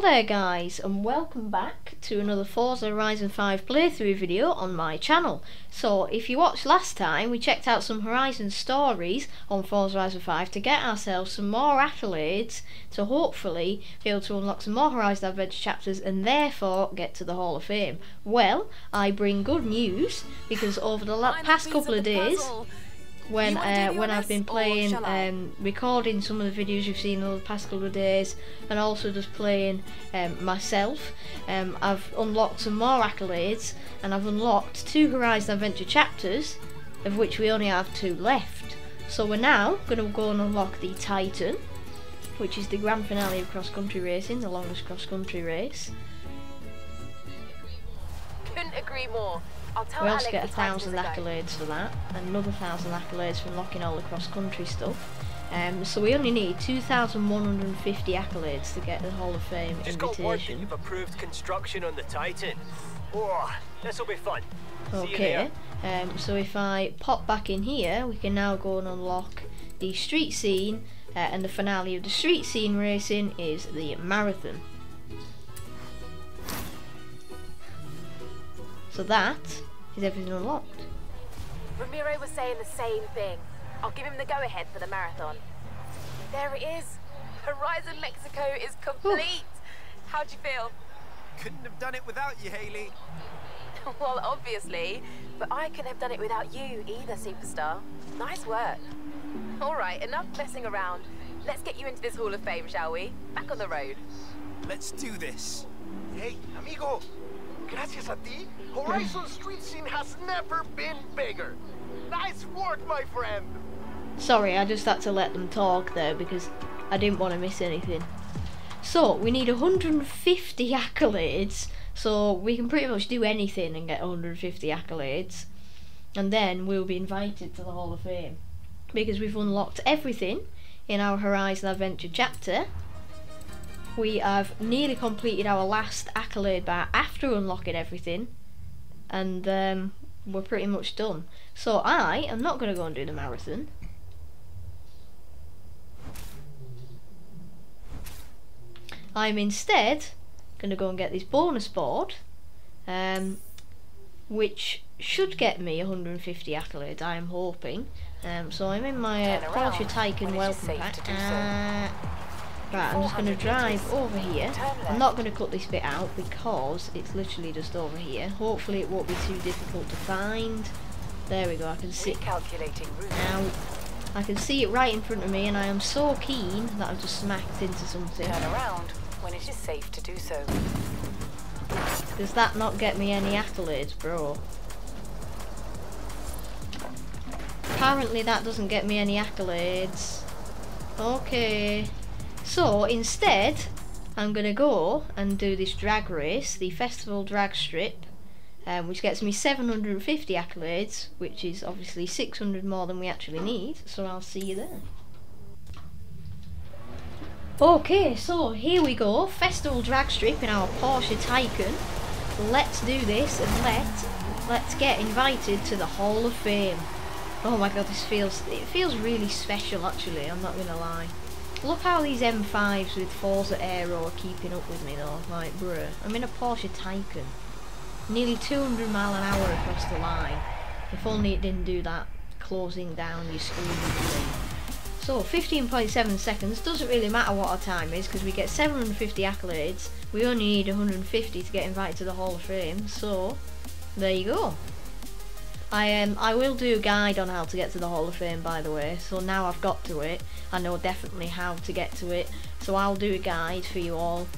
Hello there guys and welcome back to another Forza Horizon 5 playthrough video on my channel. So if you watched last time we checked out some Horizon stories on Forza Horizon 5 to get ourselves some more accolades to hopefully be able to unlock some more Horizon Adventure chapters and therefore get to the Hall of Fame. Well, I bring good news because over the past couple of days puzzle when uh, when I've been playing, um, recording some of the videos you've seen over the past couple of days, and also just playing um, myself. Um, I've unlocked some more accolades, and I've unlocked two Horizon Adventure chapters, of which we only have two left. So we're now going to go and unlock the Titan, which is the grand finale of cross country racing, the longest cross country race. Couldn't agree more. We also get a thousand accolades for that, and another thousand accolades for unlocking all the cross-country stuff. Um, so we only need 2,150 accolades to get the Hall of Fame Just invitation. Got word that you've approved construction on the Titan. Oh, this will be fun. Okay, um, so if I pop back in here, we can now go and unlock the street scene, uh, and the finale of the street scene racing is the marathon. So that is everything unlocked. Ramiro was saying the same thing. I'll give him the go-ahead for the marathon. There it is. Horizon Mexico is complete. Ooh. How'd you feel? Couldn't have done it without you, Haley. well, obviously. But I couldn't have done it without you either, Superstar. Nice work. All right, enough messing around. Let's get you into this Hall of Fame, shall we? Back on the road. Let's do this. Hey, amigo. Gracias a ti, Horizon Street Scene has never been bigger. Nice work, my friend. Sorry, I just had to let them talk there because I didn't want to miss anything. So, we need 150 accolades, so we can pretty much do anything and get 150 accolades. And then we'll be invited to the Hall of Fame. Because we've unlocked everything in our Horizon Adventure chapter, we have nearly completed our last accolade bar after unlocking everything and um, we're pretty much done. So I am not going to go and do the marathon. I'm instead going to go and get this bonus board um, which should get me 150 accolades, I am hoping. Um, so I'm in my uh, Porsche Taycan welcome pack. Uh, Right, I'm just going to drive over here. I'm not going to cut this bit out because it's literally just over here. Hopefully it won't be too difficult to find. There we go, I can see now. I can see it right in front of me and I am so keen that I've just smacked into something. Turn around when it is safe to do so. Does that not get me any accolades, bro? Apparently that doesn't get me any accolades. Okay. So instead, I'm going to go and do this drag race, the Festival Drag Strip, um, which gets me 750 accolades, which is obviously 600 more than we actually need, so I'll see you there. Okay, so here we go, Festival Drag Strip in our Porsche Taycan. Let's do this and let let's get invited to the Hall of Fame. Oh my god, this feels it feels really special actually, I'm not gonna lie. Look how these M5s with Forza Aero are keeping up with me though, like bruh. I'm in a Porsche Taycan. Nearly 200 mile an hour across the line. If only it didn't do that closing down your screen. So 15.7 seconds, doesn't really matter what our time is because we get 750 accolades. We only need 150 to get invited to the Hall of Fame, so there you go. I um I will do a guide on how to get to the Hall of Fame by the way so now I've got to it I know definitely how to get to it so I'll do a guide for you all.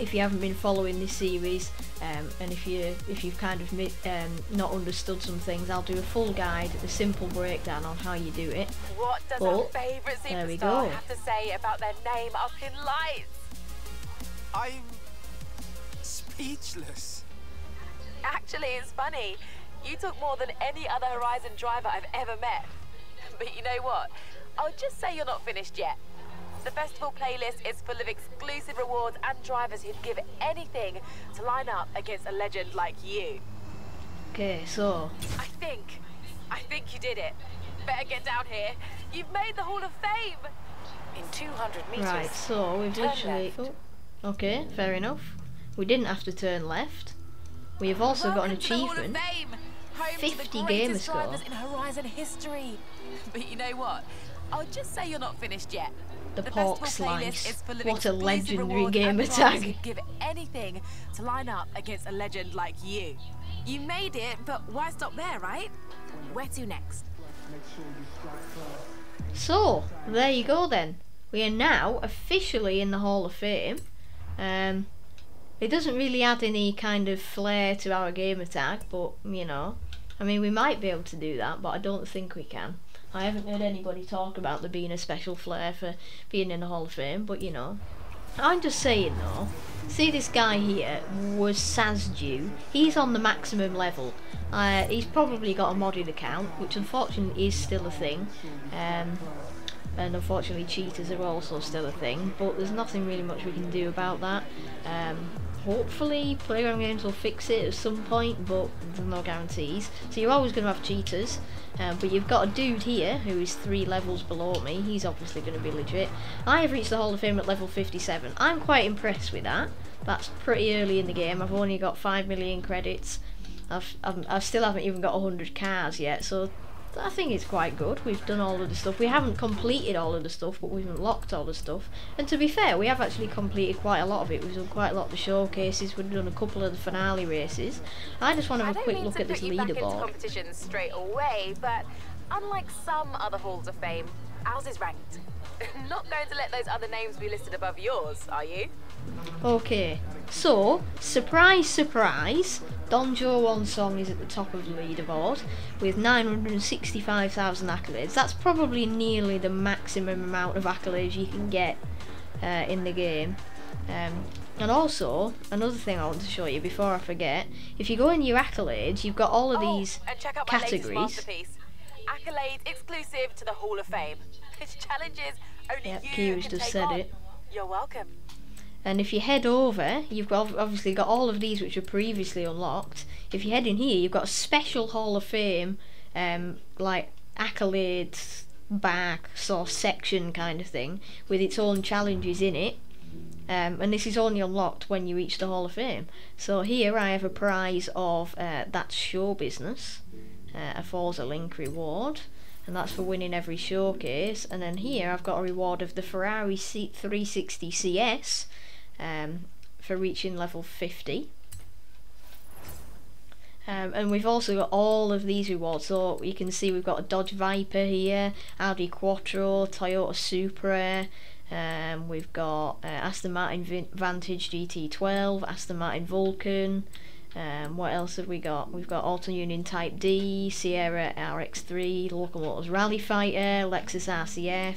If you haven't been following this series um, and if you if you've kind of um, not understood some things I'll do a full guide a simple breakdown on how you do it. What does but, our favourite superstar have to say about their name up in lights? I'm speechless. Actually it's funny you took more than any other Horizon driver I've ever met. But you know what? I'll just say you're not finished yet. The festival playlist is full of exclusive rewards and drivers who'd give anything to line up against a legend like you. Okay, so... I think, I think you did it. Better get down here. You've made the Hall of Fame! In 200 meters. Right, so we've literally... Oh, Okay, fair enough. We didn't have to turn left. We have also got an Welcome Hall of achievement. Fame, home to 50 the gamer score. in Horizon history. But you know what? I'll just say you're not finished yet. The festival pork slice. is full of What a legendary gamer tag. give anything to line up against a legend like you. You made it, but why stop there, right? Where to next? So, there you go then. We are now officially in the Hall of Fame. Um, it doesn't really add any kind of flair to our gamer tag, but you know, I mean, we might be able to do that, but I don't think we can. I haven't heard anybody talk about there being a special flair for being in the Hall of Fame, but you know, I'm just saying though. See this guy here was Sazju. He's on the maximum level. Uh, he's probably got a modded account, which unfortunately is still a thing. Um, and unfortunately cheaters are also still a thing, but there's nothing really much we can do about that. Um, hopefully Playground Games will fix it at some point, but there's no guarantees. So you're always going to have cheaters, um, but you've got a dude here who is three levels below me. He's obviously going to be legit. I have reached the Hall of Fame at level 57. I'm quite impressed with that. That's pretty early in the game. I've only got 5 million credits. I've, I've, I still haven't even got 100 cars yet, so I think it's quite good. We've done all of the stuff. We haven't completed all of the stuff, but we've unlocked all the stuff. And to be fair, we have actually completed quite a lot of it. We've done quite a lot of the showcases. We've done a couple of the finale races. I just want to have a quick look at this put you back into leaderboard. competitions straight away, but unlike some other halls of fame, ours is ranked. Not going to let those other names be listed above yours, are you? Okay, so surprise, surprise, Don Joe One Song is at the top of the leaderboard with 965,000 accolades. That's probably nearly the maximum amount of accolades you can get uh, in the game. Um, and also, another thing I want to show you before I forget, if you go in your accolades, you've got all of oh, these and check out categories. masterpiece, accolade exclusive to the Hall of Fame. This challenges only Yep, you just said on. it. You're welcome. And if you head over, you've got obviously got all of these which are previously unlocked. If you head in here, you've got a special Hall of Fame, um, like accolades back of section kind of thing with its own challenges in it. Um, and this is only unlocked when you reach the Hall of Fame. So here I have a prize of uh, that's show business, uh, a Forza Link reward, and that's for winning every showcase. And then here I've got a reward of the Ferrari C- 360 CS um, for reaching level 50. Um, and we've also got all of these rewards. So you can see we've got a Dodge Viper here, Audi Quattro, Toyota Supra. Um, we've got uh, Aston Martin Vantage GT12, Aston Martin Vulcan. Um, what else have we got? We've got Auto Union Type D, Sierra RX3, Local Motors Rally Fighter, Lexus RCF,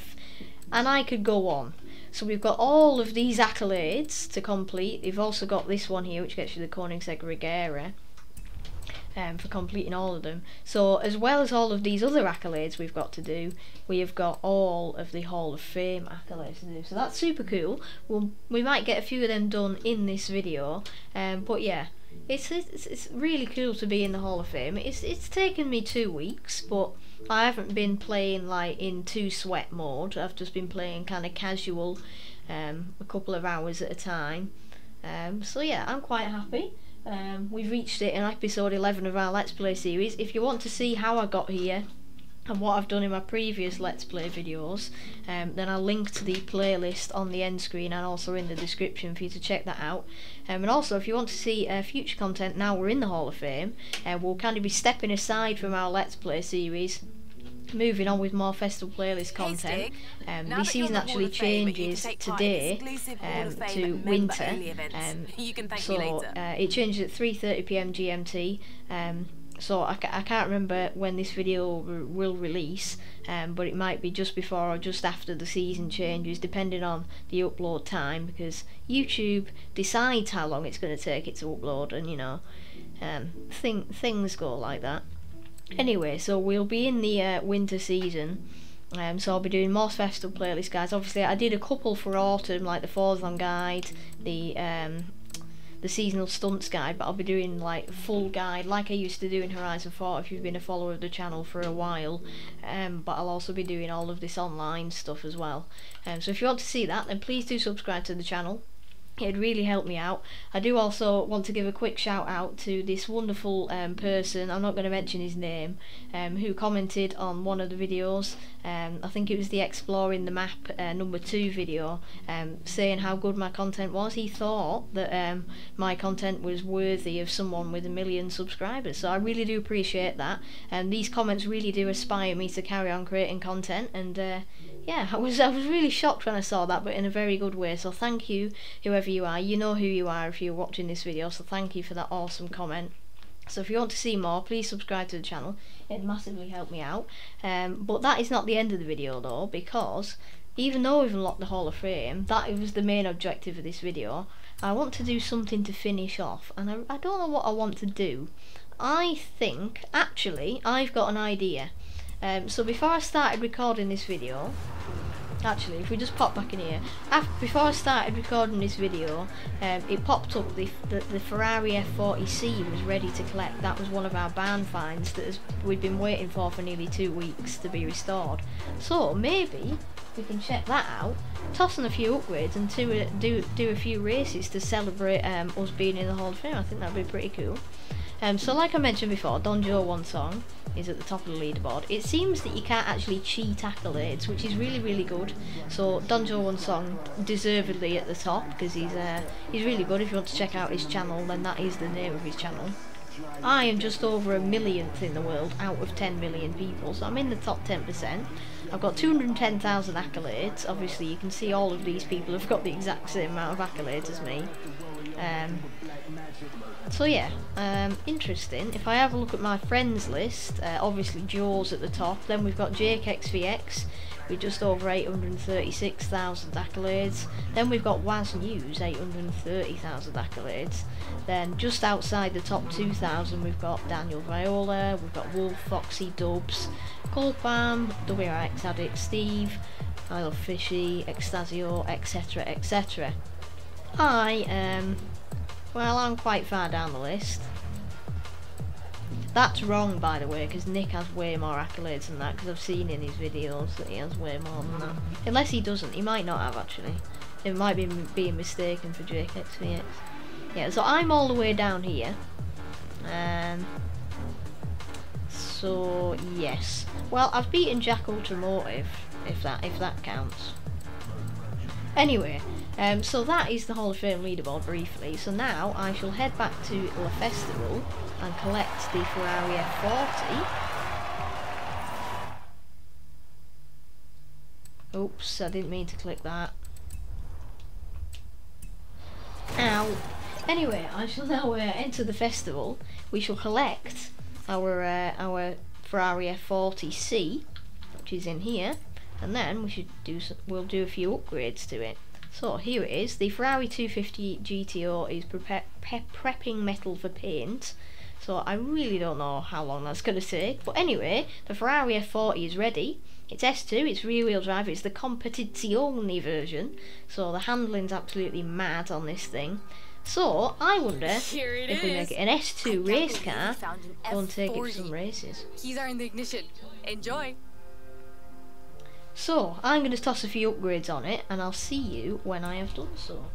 and I could go on. So we've got all of these accolades to complete. We've also got this one here, which gets you the Koenigsegg Regera. Um, for completing all of them. So, as well as all of these other accolades we've got to do, we have got all of the Hall of Fame accolades to do. So that's super cool. We'll, we might get a few of them done in this video. Um, but yeah, it's, it's it's really cool to be in the Hall of Fame. It's it's taken me two weeks, but I haven't been playing like in two sweat mode. I've just been playing kind of casual, um, a couple of hours at a time. Um, so yeah, I'm quite happy. Um, we've reached it in episode 11 of our Let's Play series. If you want to see how I got here and what I've done in my previous Let's Play videos, um, then I'll link to the playlist on the end screen and also in the description for you to check that out. Um, and also, if you want to see uh, future content now we're in the Hall of Fame, uh, we'll kind of be stepping aside from our Let's Play series. Moving on with more festival playlist content. Um, the that you're in season actually Fame, changes take part in today um, to winter. Um, You can thank so me later. Uh, it changes at 3:30 p.m. GMT. Um, so I, ca- I can't remember when this video will release, um, but it might be just before or just after the season changes, depending on the upload time, because YouTube decides how long it's going to take it to upload, and you know, um, thing things go like that. Anyway, so we'll be in the uh, winter season. Um, so I'll be doing more festival playlists, guys. Obviously, I did a couple for autumn, like the Forzathon guide, the um, the seasonal stunts guide. But I'll be doing like full guide, like I used to do in Horizon 4. If you've been a follower of the channel for a while, um, but I'll also be doing all of this online stuff as well. Um, so if you want to see that, then please do subscribe to the channel. It'd really help me out. I do also want to give a quick shout out to this wonderful um, person, I'm not going to mention his name, um, who commented on one of the videos. Um, I think it was the Exploring the Map uh, number two video, um, saying how good my content was. He thought that um, my content was worthy of someone with a million subscribers, so I really do appreciate that. And these comments really do inspire me to carry on creating content and uh, yeah, I was I was really shocked when I saw that, but in a very good way. So thank you, whoever you are. You know who you are if you're watching this video. So thank you for that awesome comment. So if you want to see more, please subscribe to the channel. It'd massively helped me out. Um, but that is not the end of the video though, because even though we've unlocked the Hall of Fame, that was the main objective of this video. I want to do something to finish off, and I, I don't know what I want to do. I think, actually, I've got an idea. Um, so before I started recording this video, actually if we just pop back in here, after, before I started recording this video, um, it popped up the, the, the Ferrari F40C was ready to collect. That was one of our barn finds that we've been waiting for for nearly two weeks to be restored. So maybe we can check that out, toss in a few upgrades and do, do, do a few races to celebrate um, us being in the Hall of Fame. I think that'd be pretty cool. Um, so like I mentioned before, Don Joe One Song is at the top of the leaderboard. It seems that you can't actually cheat accolades, which is really really good. So Don Joe One Song deservedly at the top because he's uh, he's really good. If you want to check out his channel, then that is the name of his channel. I am just over a millionth in the world out of 10 million people, so I'm in the top 10%. I've got 210,000 accolades. Obviously, you can see all of these people have got the exact same amount of accolades as me. Um, so yeah, um, interesting. If I have a look at my friends list, uh, obviously Jaws at the top. Then we've got Jake XVX with just over 836,000 accolades. Then we've got Waz News, 830,000 accolades. Then just outside the top 2,000 we've got Daniel Viola, we've got Wolf, Foxy, Dubs, Colpam, WRX Addict, Steve, I Love Fishy, Extasio, etc, etc. I, um, well, I'm quite far down the list. That's wrong, by the way, because Nick has way more accolades than that, because I've seen in his videos that he has way more than that. Unless he doesn't. He might not have, actually. It might be being mistaken for JKXVX. Yeah, so I'm all the way down here. Um, so, yes. Well, I've beaten Jack Automotive, if that, if that counts. Anyway, um, so that is the Hall of Fame leaderboard briefly. So now I shall head back to Le Festival and collect the Ferrari F40. Oops, I didn't mean to click that. Ow. Anyway, I shall now uh, enter the festival. We shall collect our uh, our Ferrari F40C, which is in here, and then we should do some, we'll do a few upgrades to it. So here it is. The Ferrari 250 GTO is prepping metal for paint. So I really don't know how long that's going to take. But anyway, the Ferrari F40 is ready. It's S2, it's rear wheel drive, it's the Competizione version. So the handling's absolutely mad on this thing. So I wonder if is. we make it an S2 race car, go and take it to some races. Keys are in the ignition. Enjoy! So, I'm going to toss a few upgrades on it, and I'll see you when I have done so.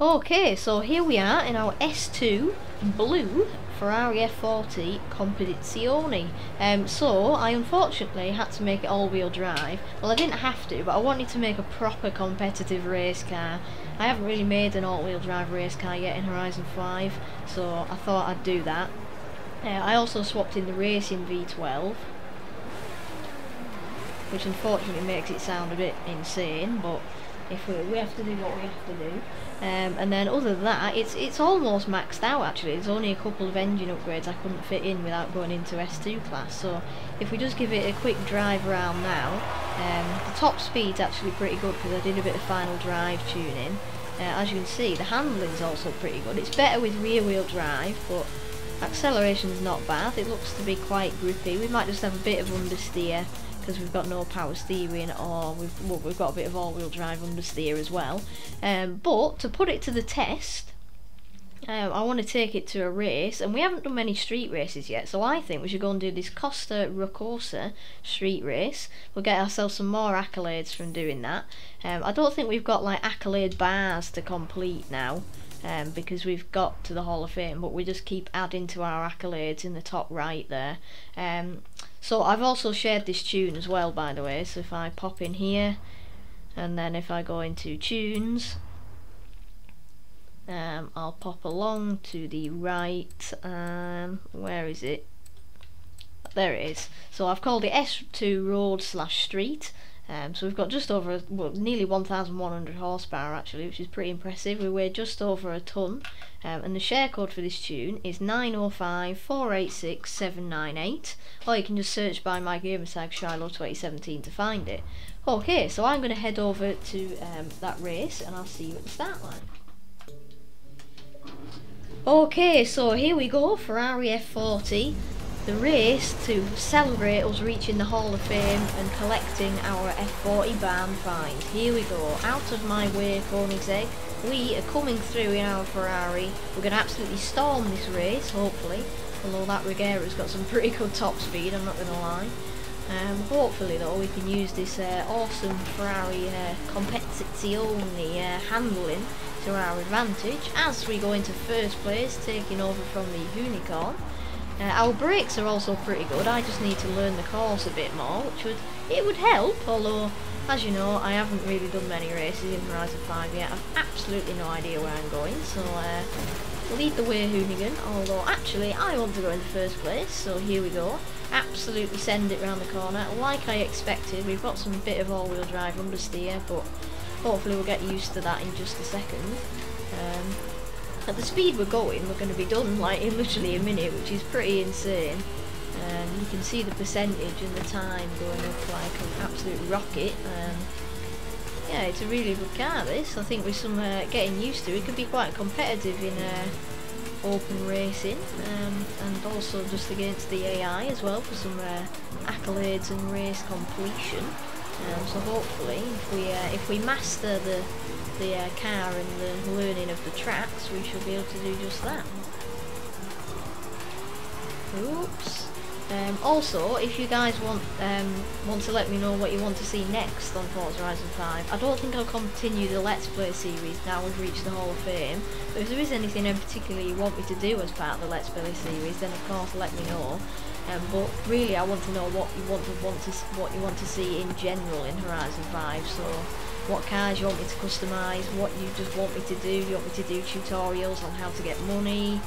Okay, so here we are in our S2 blue Ferrari F40 Competizione. Um, so, I unfortunately had to make it all-wheel drive. Well, I didn't have to, but I wanted to make a proper competitive race car. I haven't really made an all-wheel drive race car yet in Horizon 5, so I thought I'd do that. Uh, I also swapped in the racing V12 which unfortunately makes it sound a bit insane, but if we, we have to do what we have to do. Um, and then other than that, it's it's almost maxed out actually. There's only a couple of engine upgrades I couldn't fit in without going into S2 class. So if we just give it a quick drive around now, um, the top speed's actually pretty good because I did a bit of final drive tuning. Uh, as you can see, the handling's also pretty good. It's better with rear wheel drive, but acceleration's not bad. It looks to be quite grippy. We might just have a bit of understeer because we've got no power steering or we've, well, we've got a bit of all-wheel drive understeer as well. Um, but to put it to the test, um, I want to take it to a race, and we haven't done many street races yet, so I think we should go and do this Costa Rocosa street race. We'll get ourselves some more accolades from doing that. Um, I don't think we've got like accolade bars to complete now, um, because we've got to the Hall of Fame, but we just keep adding to our accolades in the top right there. Um, so I've also shared this tune as well, by the way, so if I pop in here, and then if I go into tunes, um, I'll pop along to the right um, where is it? There it is. So I've called it S2 road slash street um, so we've got just over well, nearly 1100 horsepower actually which is pretty impressive. We weigh just over a ton. Um, and the share code for this tune is 905 486 798 or you can just search by my gamertag Shylo 2017 to find it. Okay so I'm going to head over to um, that race and I'll see you at the start line. Okay, so here we go, Ferrari F40, the race to celebrate us reaching the Hall of Fame and collecting our F40 barn find. Here we go, out of my way Koenigsegg, we are coming through in our Ferrari, we're going to absolutely storm this race, hopefully, although that Regera's got some pretty good top speed, I'm not going to lie. Um, hopefully though we can use this uh, awesome Ferrari uh, competizione uh, handling to our advantage as we go into first place, taking over from the Unicorn. Uh, our brakes are also pretty good, I just need to learn the course a bit more, which would, it would help, although, as you know, I haven't really done many races in Horizon 5 yet, I've absolutely no idea where I'm going, so uh, lead the way Hoonigan, although actually I want to go into first place, so here we go. Absolutely send it round the corner, like I expected, we've got some bit of all-wheel drive understeer, but hopefully we'll get used to that in just a second. Um, at the speed we're going, we're going to be done like in literally a minute, which is pretty insane. Um, you can see the percentage and the time going up like an absolute rocket. Um, yeah, it's a really good car this. I think with some uh, getting used to it, could be quite competitive in uh, open racing um, and also just against the AI as well for some uh, accolades and race completion. Um, so hopefully, if we uh, if we master the the uh, car and the learning of the tracks, we should be able to do just that. Oops. Um, also, if you guys want um, want to let me know what you want to see next on Forza Horizon 5, I don't think I'll continue the Let's Play series now we've reached the Hall of Fame, but if there is anything in particular you want me to do as part of the Let's Play series, then of course let me know. Um, but really, I want to know what you want to want to what you want to see in general in Horizon 5. So, what cars you want me to customise, what you just want me to do. You want me to do tutorials on how to get money,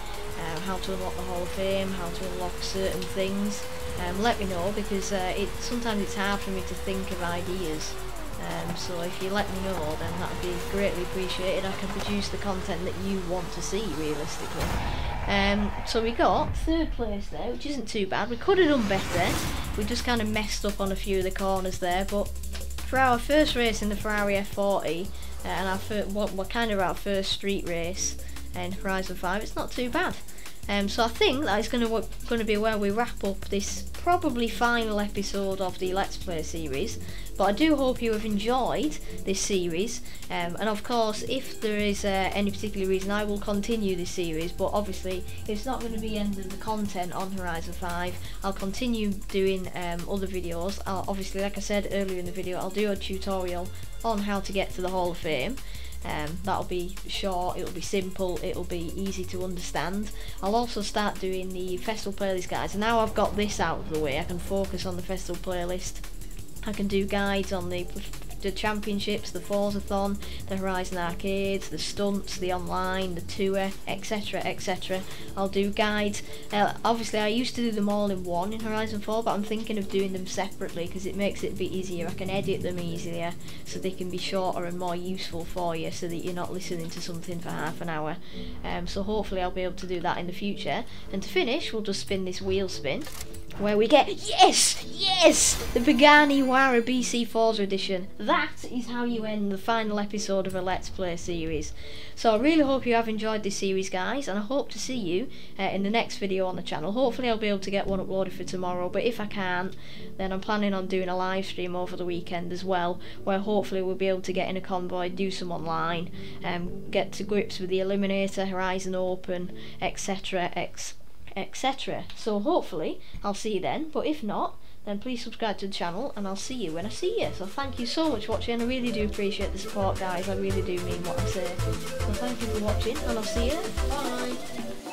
um, how to unlock the Hall of Fame, how to unlock certain things. Um, let me know because uh, it sometimes it's hard for me to think of ideas. Um, so if you let me know, then that would be greatly appreciated. I can produce the content that you want to see, realistically. Um, so we got third place there, which isn't too bad. We could have done better. We just kind of messed up on a few of the corners there, but for our first race in the Ferrari F40, uh, and our first, what, what kind of our first street race in Horizon 5, it's not too bad. Um, so I think that is going to going to be where we wrap up this probably final episode of the Let's Play series. But I do hope you have enjoyed this series, um, and of course, if there is uh, any particular reason, I will continue this series. But obviously, it's not going to be end of the content on Horizon 5. I'll continue doing um, other videos. I'll, obviously, like I said earlier in the video, I'll do a tutorial on how to get to the Hall of Fame. Um, that'll be short, it'll be simple, it'll be easy to understand. I'll also start doing the festival playlist guides. And now I've got this out of the way, I can focus on the festival playlist. I can do guides on the the championships, the Forzathon, the Horizon Arcades, the stunts, the online, the tour, etc, etc. I'll do guides. Uh, obviously I used to do them all in one in Horizon 4, but I'm thinking of doing them separately because it makes it a bit easier. I can edit them easier so they can be shorter and more useful for you so that you're not listening to something for half an hour. Um, so hopefully I'll be able to do that in the future. And to finish, we'll just spin this wheel spin where we get yes, yes, the Pagani Huayra BC Forza edition. That is how you end the final episode of a Let's Play series. So I really hope you have enjoyed this series, guys, and I hope to see you uh, in the next video on the channel. Hopefully, I'll be able to get one uploaded for tomorrow. But if I can't, then I'm planning on doing a live stream over the weekend as well, where hopefully we'll be able to get in a convoy, do some online, um, get to grips with the Eliminator, Horizon Open, etc. etc etc. So hopefully I'll see you then, but if not, then please subscribe to the channel and I'll see you when I see you. So thank you so much for watching. I really do appreciate the support guys. I really do mean what I say. So thank you for watching and I'll see you. Bye.